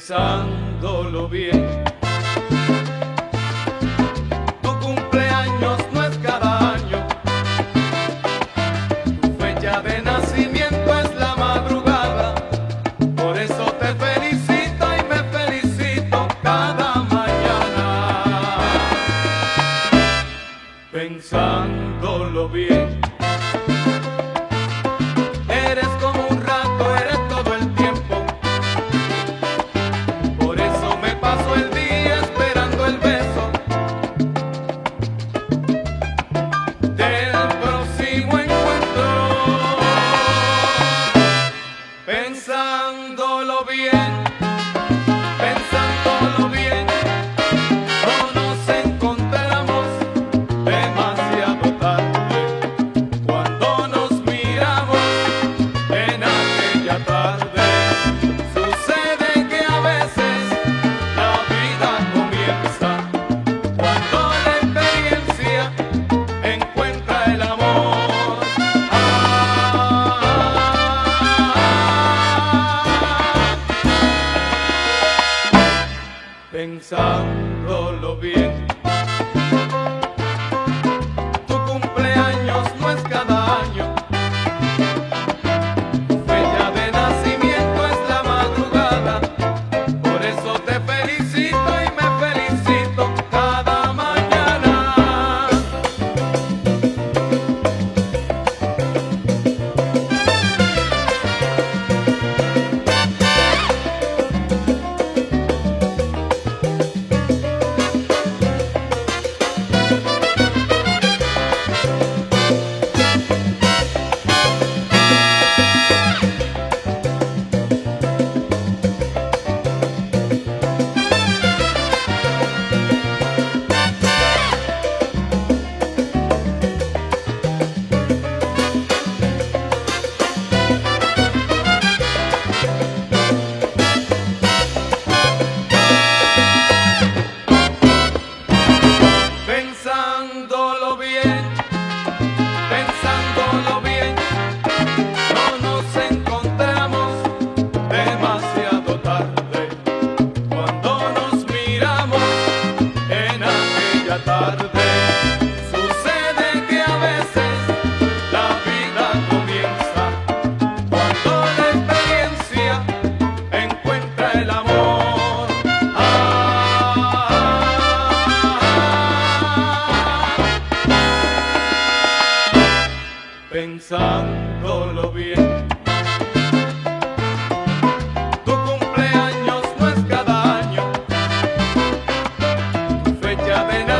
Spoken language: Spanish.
pensándolo bien. Tu cumpleaños no es cada año, tu fecha de nacimiento es la madrugada, por eso te felicito y me felicito cada mañana. Pensándolo bien. again. pensándolo bien. Sucede que a veces la vida comienza cuando la experiencia encuentra el amor. Pensando lo bien, tu cumpleaños no es cada año, fecha de nadie.